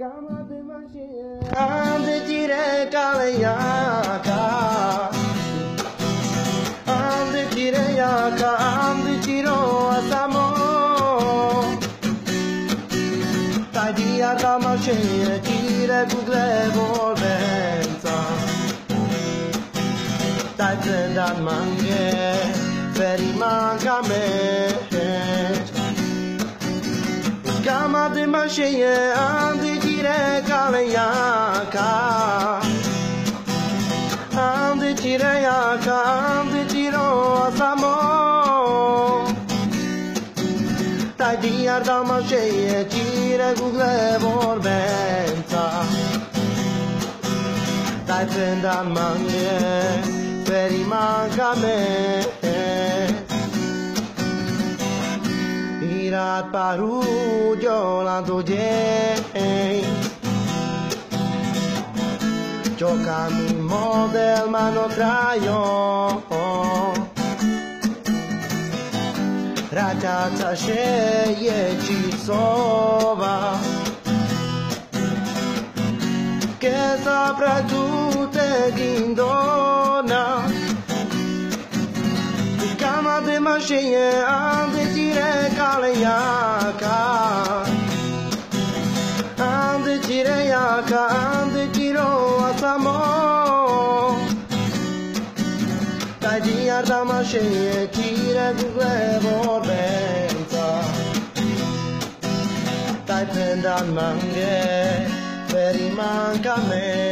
Kamademashi Ande tire kalayaka Ande tire yaka Ande tiro asamo Tadia kamashi Tire google volvenza Tai prendan mange galeaca Am de cireaca, am de ciroa samo Tai di arda ma sheie, cire gugle vorbenza Tai prendan mange, per i manca me Irat parudio la dodie Giocami model ma non traio Ragazza sceglie ci sova Che saprà tutte d'indona Kama de mashiye ande tire kalayaka Ande tire yaka ande tiro asamo Dai diar da mashiye tire google vorbenza mange per i manca me